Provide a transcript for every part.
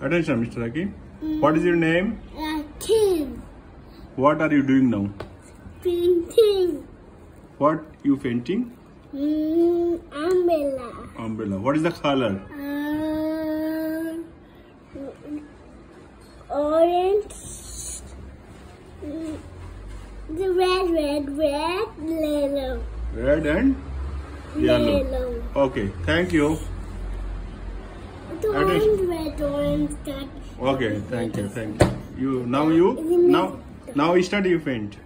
Attention, Mr. Aki. What is your name? Uh, What are you doing now? Painting. What you painting? Mm, umbrella. Umbrella. What is the color? Uh, orange. Mm, The red, red, red, yellow. Red and yellow. Yellow. Okay. Thank you. The orange, red, orange, red. Okay. Thank you. Thank you. You now you now now start you paint.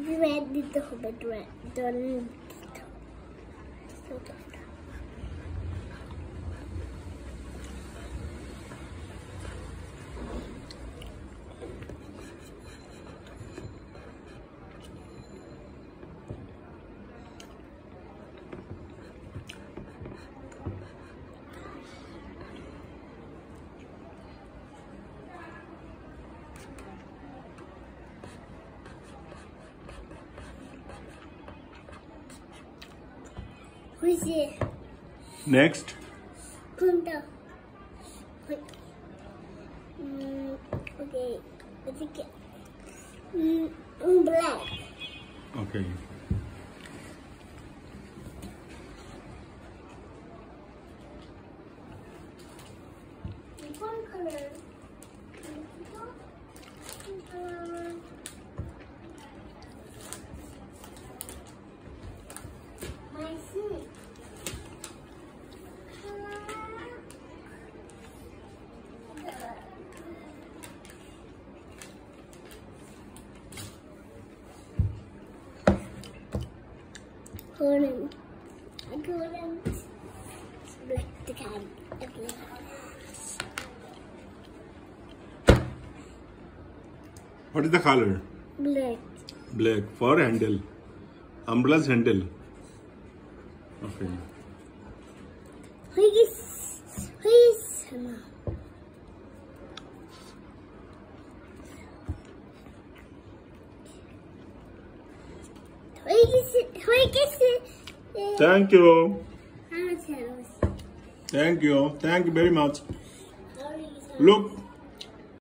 Red ko ba? Red. Dito. So, Who's it? Next. Punta. Mm, okay. Mm, black. Okay. One color. Uh, My seat. On. I. Split the. Okay. What is the color? Black. Black for handle. Umbrella's handle. Okay. Thank you. Thank you. Thank you very much. Look.